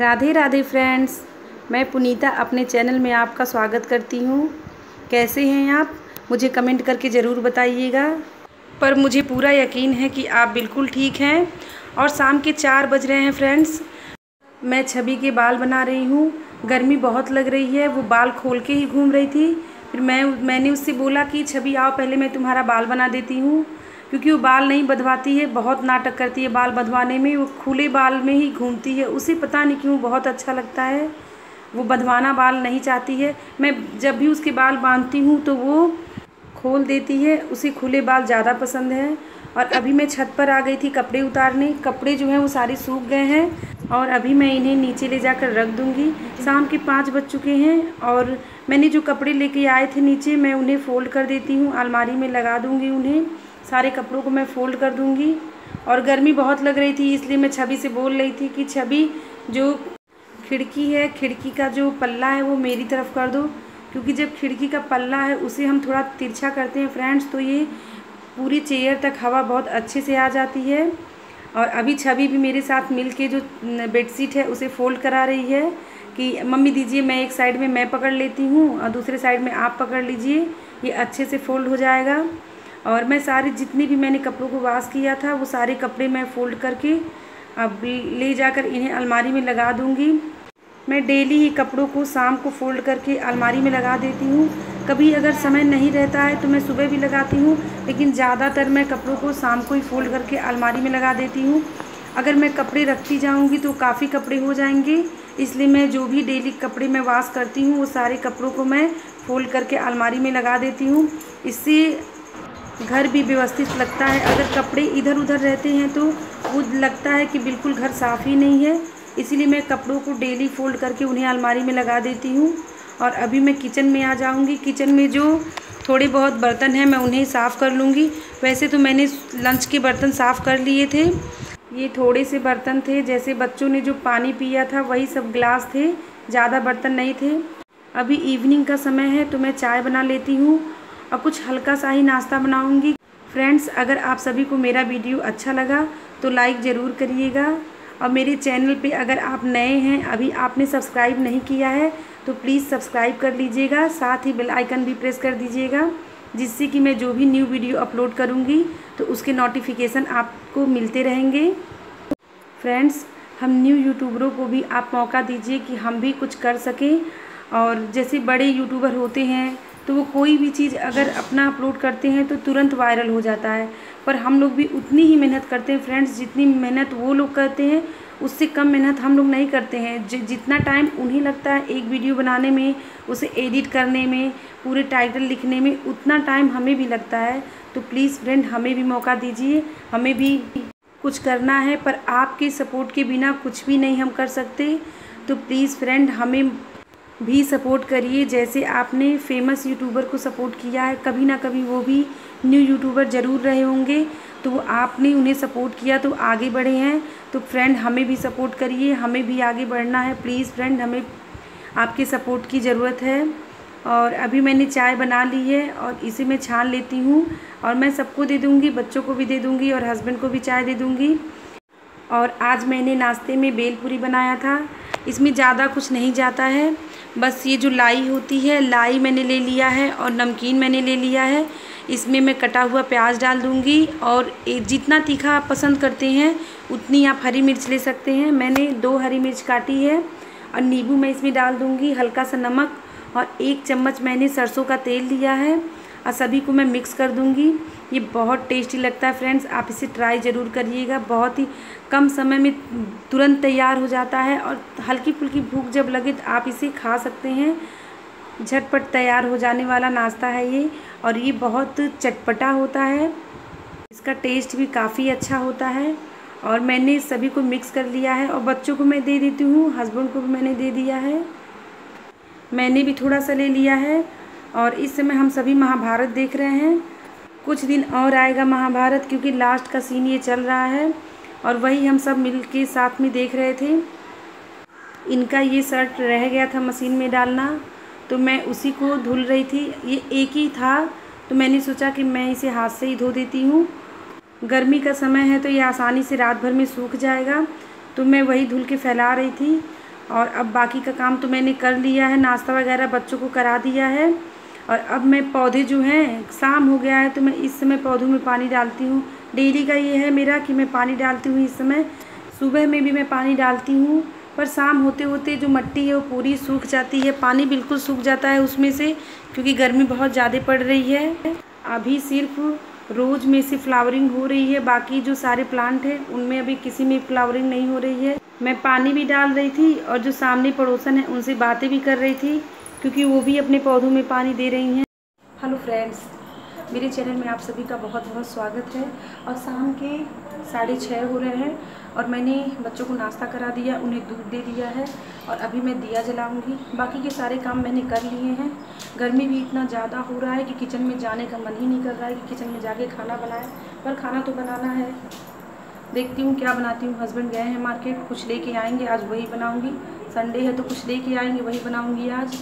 Radhe Radhe friends, मैं पुनीता अपने channel में आपका स्वागत करती हूँ। कैसे हैं आप? मुझे कमेंट करके ज़रूर बताइएगा। पर मुझे पूरा यकीन है कि आप बिल्कुल ठीक हैं और शाम के चार बज रहे हैं फ्रेंड्स। मैं छवि के बाल बना रही हूँ। गर्मी बहुत लग रही है। वो बाल खोल के ही घूम रही थी। फिर मैं, मैंने उससे बोला कि, छवि आओ, पहले मैं तुम्हारा बाल बना देती हूँ। क्योंकि वो बाल नहीं बधवाती है, बहुत नाटक करती है बाल बधवाने में, वो खुले बाल में ही घूमती है, उसे पता नहीं क्यों बहुत अच्छा लगता है। वो बधवाना बाल नहीं चाहती है। मैं जब भी उसके बाल बांधती हूँ तो वो खोल देती है, उसे खुले बाल ज़्यादा पसंद है। और अभी मैं छत पर आ गई थी कपड़े उतारने, कपड़े जो हैं वो सारे सूख गए हैं और अभी मैं इन्हें नीचे ले जाकर रख दूँगी। शाम के पाँच बज चुके हैं और मैंने जो कपड़े लेके आए थे नीचे, मैं उन्हें फ़ोल्ड कर देती हूँ, अलमारी में लगा दूँगी उन्हें। सारे कपड़ों को मैं फ़ोल्ड कर दूँगी। और गर्मी बहुत लग रही थी, इसलिए मैं छवि से बोल रही थी कि छवि जो खिड़की है, खिड़की का जो पल्ला है वो मेरी तरफ़ कर दो। क्योंकि जब खिड़की का पल्ला है, उसे हम थोड़ा तिरछा करते हैं फ्रेंड्स तो ये पूरी चेयर तक हवा बहुत अच्छे से आ जाती है। और अभी छवि भी मेरे साथ मिल के जो बेडशीट है, उसे फ़ोल्ड करा रही है कि, मम्मी दीजिए, मैं एक साइड में मैं पकड़ लेती हूँ और दूसरे साइड में आप पकड़ लीजिए, ये अच्छे से फ़ोल्ड हो जाएगा। और मैं सारे जितने भी मैंने कपड़ों को वाश किया था, वो सारे कपड़े मैं फ़ोल्ड करके अब ले जाकर इन्हें अलमारी में लगा दूँगी। मैं डेली ही कपड़ों को शाम को फ़ोल्ड करके अलमारी में लगा देती हूँ। कभी अगर समय नहीं रहता है तो मैं सुबह भी लगाती हूँ, लेकिन ज़्यादातर मैं कपड़ों को शाम को ही फ़ोल्ड करके अलमारी में लगा देती हूँ। अगर मैं कपड़े रखती जाऊँगी तो काफ़ी कपड़े हो जाएँगे, इसलिए मैं जो भी डेली कपड़े मैं वाश करती हूँ, वो सारे कपड़ों को मैं फ़ोल्ड करके अलमारी में लगा देती हूँ। इससे घर भी व्यवस्थित लगता है। अगर कपड़े इधर उधर रहते हैं तो वो लगता है कि बिल्कुल घर साफ़ ही नहीं है। इसीलिए मैं कपड़ों को डेली फ़ोल्ड करके उन्हें अलमारी में लगा देती हूँ। और अभी मैं किचन में आ जाऊँगी। किचन में जो थोड़े बहुत बर्तन हैं, मैं उन्हें साफ़ कर लूँगी। वैसे तो मैंने लंच के बर्तन साफ़ कर लिए थे। ये थोड़े से बर्तन थे। जैसे बच्चों ने जो पानी पिया था, वही सब गिलास थे। ज़्यादा बर्तन नहीं थे। अभी इवनिंग का समय है तो मैं चाय बना लेती हूँ। और कुछ हल्का सा ही नाश्ता बनाऊँगी। फ्रेंड्स अगर आप सभी को मेरा वीडियो अच्छा लगा तो लाइक ज़रूर करिएगा। और मेरे चैनल पे अगर आप नए हैं, अभी आपने सब्सक्राइब नहीं किया है तो प्लीज़ सब्सक्राइब कर लीजिएगा। साथ ही बेल आइकन भी प्रेस कर दीजिएगा, जिससे कि मैं जो भी न्यू वीडियो अपलोड करूँगी तो उसके नोटिफिकेशन आपको मिलते रहेंगे। फ्रेंड्स हम न्यू यूट्यूबरों को भी आप मौका दीजिए कि हम भी कुछ कर सकें। और जैसे बड़े यूट्यूबर होते हैं तो वो कोई भी चीज़ अगर अपना अपलोड करते हैं तो तुरंत वायरल हो जाता है। पर हम लोग भी उतनी ही मेहनत करते हैं फ्रेंड्स जितनी मेहनत वो लोग करते हैं, उससे कम मेहनत हम लोग नहीं करते हैं। जितना टाइम उन्हें लगता है एक वीडियो बनाने में, उसे एडिट करने में, पूरे टाइटल लिखने में, उतना टाइम हमें भी लगता है। तो प्लीज़ फ्रेंड हमें भी मौका दीजिए, हमें भी कुछ करना है, पर आपके सपोर्ट के बिना कुछ भी नहीं हम कर सकते। तो प्लीज़ फ्रेंड हमें भी सपोर्ट करिए। जैसे आपने फ़ेमस यूट्यूबर को सपोर्ट किया है, कभी ना कभी वो भी न्यू यूट्यूबर ज़रूर रहे होंगे। तो आपने उन्हें सपोर्ट किया तो आगे बढ़े हैं। तो फ्रेंड हमें भी सपोर्ट करिए, हमें भी आगे बढ़ना है। प्लीज़ फ्रेंड हमें आपके सपोर्ट की ज़रूरत है। और अभी मैंने चाय बना ली है और इसे मैं छान लेती हूँ और मैं सबको दे दूँगी, बच्चों को भी दे दूँगी और हस्बैंड को भी चाय दे दूँगी। और आज मैंने नाश्ते में बेलपूरी बनाया था। इसमें ज़्यादा कुछ नहीं जाता है। बस ये जो लाई होती है, लाई मैंने ले लिया है और नमकीन मैंने ले लिया है। इसमें मैं कटा हुआ प्याज डाल दूँगी और जितना तीखा आप पसंद करते हैं, उतनी आप हरी मिर्च ले सकते हैं। मैंने दो हरी मिर्च काटी है और नींबू मैं इसमें डाल दूँगी, हल्का सा नमक और एक चम्मच मैंने सरसों का तेल लिया है। और सभी को मैं मिक्स कर दूँगी। ये बहुत टेस्टी लगता है फ्रेंड्स आप इसे ट्राई ज़रूर करिएगा। बहुत ही कम समय में तुरंत तैयार हो जाता है और हल्की फुल्की भूख जब लगे तो आप इसे खा सकते हैं। झटपट तैयार हो जाने वाला नाश्ता है ये और ये बहुत चटपटा होता है। इसका टेस्ट भी काफ़ी अच्छा होता है और मैंने सभी को मिक्स कर लिया है और बच्चों को मैं दे देती हूँ हस्बैंड को भी मैंने दे दिया है। मैंने भी थोड़ा सा ले लिया है और इस समय हम सभी महाभारत देख रहे हैं। कुछ दिन और आएगा महाभारत क्योंकि लास्ट का सीन ये चल रहा है और वही हम सब मिल के साथ में देख रहे थे। इनका ये शर्ट रह गया था मशीन में डालना तो मैं उसी को धुल रही थी। ये एक ही था तो मैंने सोचा कि मैं इसे हाथ से ही धो देती हूँ। गर्मी का समय है तो ये आसानी से रात भर में सूख जाएगा तो मैं वही धुल के फैला रही थी। और अब बाकी का काम तो मैंने कर लिया है, नाश्ता वगैरह बच्चों को करा दिया है। और अब मैं पौधे जो हैं, शाम हो गया है तो मैं इस समय पौधों में पानी डालती हूँ। डेली का ये है मेरा कि मैं पानी डालती हूँ इस समय। सुबह में भी मैं पानी डालती हूँ, पर शाम होते होते जो मट्टी है वो पूरी सूख जाती है। पानी बिल्कुल सूख जाता है उसमें से, क्योंकि गर्मी बहुत ज़्यादा पड़ रही है। अभी सिर्फ़ रोज़ में से फ्लावरिंग हो रही है, बाकी जो सारे प्लांट हैं, उनमें अभी किसी में फ्लावरिंग नहीं हो रही है। मैं पानी भी डाल रही थी और जो सामने पड़ोसन है, उनसे बातें भी कर रही थी। क्योंकि वो भी अपने पौधों में पानी दे रही हैं। हेलो फ्रेंड्स मेरे चैनल में आप सभी का बहुत बहुत स्वागत है। और शाम के साढ़े छः हो रहे हैं और मैंने बच्चों को नाश्ता करा दिया, उन्हें दूध दे दिया है और अभी मैं दिया जलाऊँगी। बाकी के सारे काम मैंने कर लिए हैं। गर्मी भी इतना ज़्यादा हो रहा है कि किचन में जाने का मन ही नहीं कर रहा है कि किचन में जाके खाना बनाए। पर खाना तो बनाना है। देखती हूँ क्या बनाती हूँ। हस्बैंड गए हैं मार्केट कुछ लेके आएँगे, आज वही बनाऊँगी। संडे है तो कुछ लेके आएँगे, वही बनाऊँगी आज।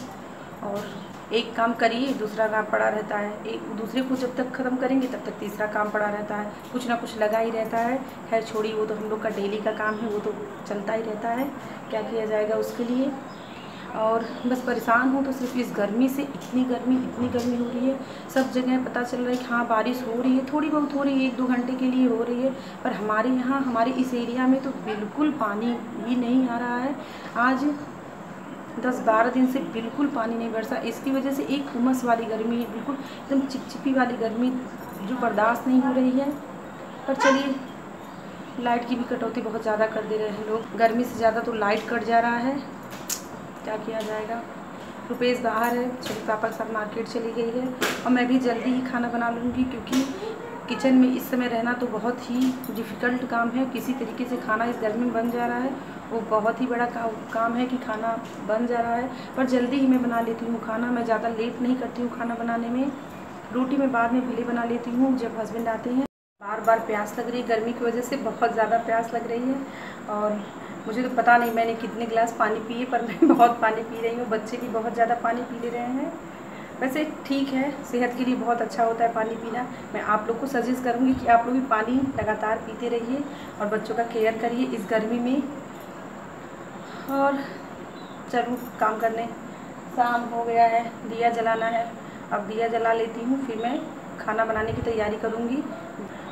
और एक काम करिए, दूसरा काम पड़ा रहता है। एक, दूसरे को जब तक ख़त्म करेंगे, तब तक तीसरा काम पड़ा रहता है। कुछ ना कुछ लगा ही रहता है। खैर छोड़ी वो तो हम लोग का डेली का काम है, वो तो चलता ही रहता है। क्या किया जाएगा उसके लिए? और बस परेशान हूँ तो सिर्फ़ इस गर्मी से इतनी गर्मी इतनी गर्मी हो रही है। सब जगह पता चल रहा है कि हाँ बारिश हो रही है, थोड़ी बहुत हो रही है, एक दो घंटे के लिए हो रही है। पर हमारे यहाँ, हमारे इस एरिया में तो बिल्कुल पानी भी नहीं आ रहा है। आज दस बारह दिन से बिल्कुल पानी नहीं बरसा इसकी वजह से एक उमस वाली गर्मी है, बिल्कुल एकदम चिपचिपी वाली गर्मी जो बर्दाश्त नहीं हो रही है। पर चलिए, लाइट की भी कटौती बहुत ज़्यादा कर दे रहे हैं लोग। गर्मी से ज़्यादा तो लाइट कट जा रहा है। क्या किया जाएगा? रुपेश बाहर है छोटे पापा के साथ मार्केट चली गई है। और मैं भी जल्दी ही खाना बना लूँगी क्योंकि किचन में इस समय रहना तो बहुत ही डिफ़िकल्ट काम है। किसी तरीके से खाना इस गर्मी में बन जा रहा है। वो बहुत ही बड़ा का, काम है कि खाना बन जा रहा है। पर जल्दी ही मैं बना लेती हूँ खाना। मैं ज़्यादा लेट नहीं करती हूँ खाना बनाने में। रोटी मैं बाद में भले बना लेती हूँ जब हस्बैंड आते हैं। बार बार प्यास लग रही है। गर्मी की वजह से बहुत ज़्यादा प्यास लग रही है। और मुझे तो पता नहीं मैंने कितने गिलास पानी पिए पर मैं बहुत पानी पी रही हूँ। बच्चे भी बहुत ज़्यादा पानी पी ले रहे हैं। वैसे ठीक है, सेहत के लिए बहुत अच्छा होता है पानी पीना। मैं आप लोग को सजेस्ट करूँगी कि आप लोग भी पानी लगातार पीते रहिए और बच्चों का केयर करिए इस गर्मी में। और चलूँ काम करने। शाम हो गया है, दिया जलाना है। अब दिया जला लेती हूँ, फिर मैं खाना बनाने की तैयारी करूँगी।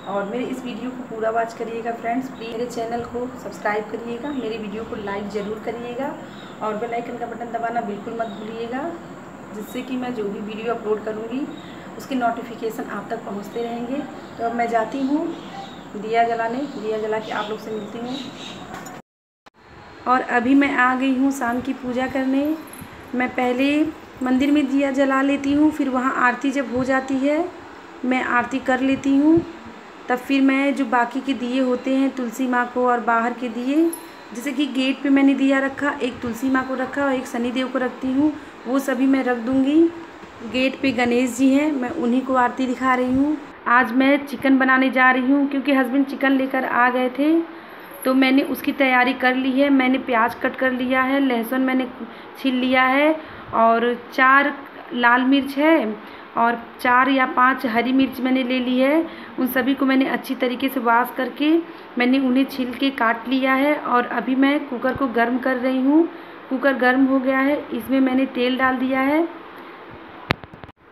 और मेरे इस वीडियो को पूरा वॉच करिएगा फ्रेंड्स प्लीज़ मेरे चैनल को सब्सक्राइब करिएगा। मेरे वीडियो को लाइक ज़रूर करिएगा। और बेल आइकन का बटन दबाना बिल्कुल मत भूलिएगा। जिससे कि मैं जो भी वीडियो अपलोड करूँगी, उसके नोटिफिकेशन आप तक पहुँचते रहेंगे। तो अब मैं जाती हूँ दिया जलाने, दिया जला के आप लोग से मिलती हूँ। और अभी मैं आ गई हूँ शाम की पूजा करने। मैं पहले मंदिर में दिया जला लेती हूँ, फिर वहाँ आरती जब हो जाती है, मैं आरती कर लेती हूँ। तब फिर मैं जो बाकी के दिए होते हैं, तुलसी माँ को और बाहर के दिए, जैसे कि गेट पे मैंने दिया रखा, एक तुलसी माँ को रखा और एक शनि देव को रखती हूँ। वो सभी मैं रख दूँगी। गेट पे गणेश जी हैं, मैं उन्हीं को आरती दिखा रही हूँ। आज मैं चिकन बनाने जा रही हूँ, क्योंकि हस्बैंड चिकन लेकर आ गए थे तो मैंने उसकी तैयारी कर ली है। मैंने प्याज कट कर लिया है, लहसुन मैंने छील लिया है, और चार लाल मिर्च है, और चार या पाँच हरी मिर्च मैंने ले ली है। उन सभी को मैंने अच्छी तरीके से वाश करके मैंने उन्हें छील के काट लिया है, और अभी मैं कुकर को गर्म कर रही हूँ। कुकर गर्म हो गया है। इसमें मैंने तेल डाल दिया है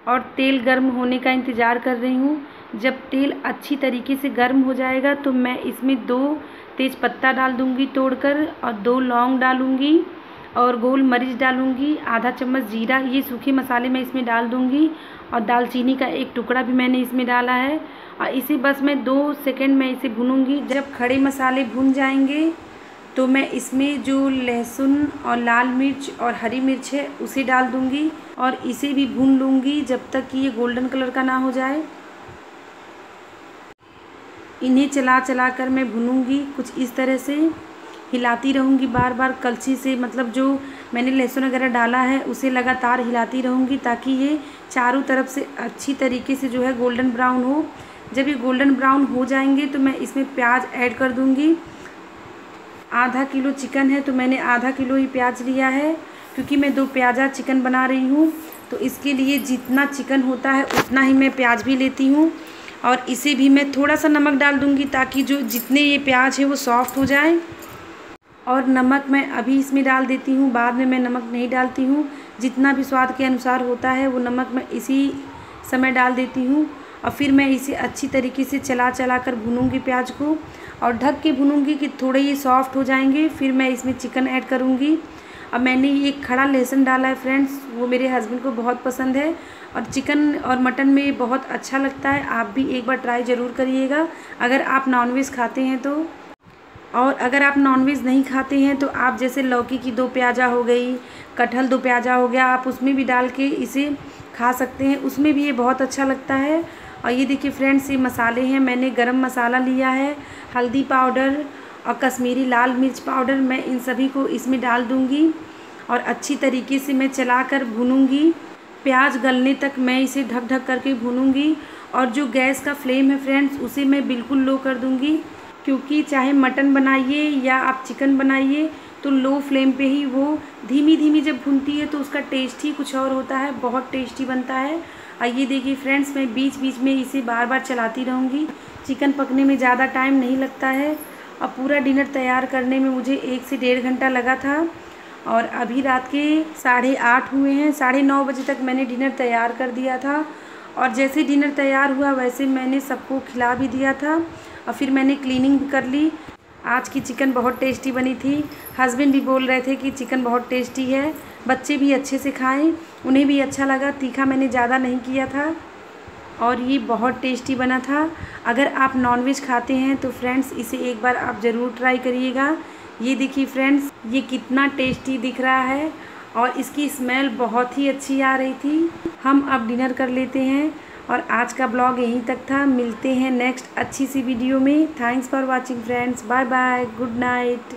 और तेल गर्म होने का इंतज़ार कर रही हूँ। जब तेल अच्छी तरीके से गर्म हो जाएगा तो मैं इसमें दो तेज़ पत्ता डाल दूँगी तोड़कर और दो लौंग डालूँगी और गोल मरीच डालूँगी, आधा चम्मच जीरा, ये सूखे मसाले मैं इसमें डाल दूँगी और दालचीनी का एक टुकड़ा भी मैंने इसमें डाला है। और इसे बस मैं दो सेकेंड में इसे भूनूँगी। जब खड़े मसाले भुन जाएँगे तो मैं इसमें जो लहसुन और लाल मिर्च और हरी मिर्च है, उसे डाल दूँगी और इसे भी भून लूँगी जब तक कि ये गोल्डन कलर का ना हो जाए। इन्हें चला चला कर मैं भूनूँगी कुछ इस तरह से। हिलाती रहूँगी बार बार कलछी से मतलब जो मैंने लहसुन वगैरह डाला है, उसे लगातार हिलाती रहूँगी ताकि ये चारों तरफ़ से अच्छी तरीके से जो है गोल्डन ब्राउन हो। जब ये गोल्डन ब्राउन हो जाएँगे तो मैं इसमें प्याज ऐड कर दूँगी। आधा किलो चिकन है तो मैंने आधा किलो ही प्याज लिया है, क्योंकि मैं दो प्याजा चिकन बना रही हूँ तो इसके लिए जितना चिकन होता है, उतना ही मैं प्याज भी लेती हूँ, और इसे भी मैं थोड़ा सा नमक डाल दूँगी ताकि जो जितने ये प्याज है, वो सॉफ्ट हो जाए, और नमक मैं अभी इसमें डाल देती हूँ, बाद में मैं नमक नहीं डालती हूँ, जितना भी स्वाद के अनुसार होता है, वो नमक मैं इसी समय डाल देती हूँ, और फिर मैं इसे अच्छी तरीके से चला चला कर भूनूँगी प्याज को और ढक के भूनूँगी कि थोड़े ये सॉफ्ट हो जाएँगे, फिर मैं इसमें चिकन ऐड करूँगी। अब मैंने ये खड़ा लहसुन डाला है फ्रेंड्स वो मेरे हस्बैंड को बहुत पसंद है और चिकन और मटन में बहुत अच्छा लगता है, आप भी एक बार ट्राई ज़रूर करिएगा। अगर आप नॉनवेज खाते हैं तो। और अगर आप नॉनवेज नहीं खाते हैं तो आप जैसे लौकी की दो प्याजा हो गई, कटहल दो प्याजा हो गया, आप उसमें भी डाल के इसे खा सकते हैं, उसमें भी ये बहुत अच्छा लगता है। और ये देखिए फ्रेंड्स, ये मसाले हैं। मैंने गरम मसाला लिया है, हल्दी पाउडर और कश्मीरी लाल मिर्च पाउडर। मैं इन सभी को इसमें डाल दूँगी और अच्छी तरीके से मैं चला कर भूनूँगी। प्याज गलने तक मैं इसे ढक ढक करके भूनूँगी और जो गैस का फ्लेम है फ्रेंड्स, उसे मैं बिल्कुल लो कर दूँगी। क्योंकि चाहे मटन बनाइए या आप चिकन बनाइए तो लो फ्लेम पे ही वो धीमी धीमी जब भूनती है तो उसका टेस्ट ही कुछ और होता है, बहुत टेस्टी बनता है। ये देखिए फ्रेंड्स, मैं बीच बीच में इसे बार बार चलाती रहूँगी। चिकन पकने में ज़्यादा टाइम नहीं लगता है। और पूरा डिनर तैयार करने में मुझे एक से डेढ़ घंटा लगा था और अभी रात के साढ़े आठ हुए हैं। साढ़े नौ बजे तक मैंने डिनर तैयार कर दिया था और जैसे डिनर तैयार हुआ, वैसे मैंने सबको खिला भी दिया था और फिर मैंने क्लीनिंग भी कर ली। आज की चिकन बहुत टेस्टी बनी थी। हस्बैंड भी बोल रहे थे कि चिकन बहुत टेस्टी है। बच्चे भी अच्छे से खाएँ। उन्हें भी अच्छा लगा। तीखा मैंने ज़्यादा नहीं किया था। और ये बहुत टेस्टी बना था। अगर आप नॉनवेज खाते हैं तो फ्रेंड्स इसे एक बार आप ज़रूर ट्राई करिएगा। ये देखिए फ्रेंड्स ये कितना टेस्टी दिख रहा है। और इसकी स्मेल बहुत ही अच्छी आ रही थी। हम अब डिनर कर लेते हैं। और आज का ब्लॉग यहीं तक था। मिलते हैं नेक्स्ट अच्छी सी वीडियो में। Thanks for watching friends bye bye good night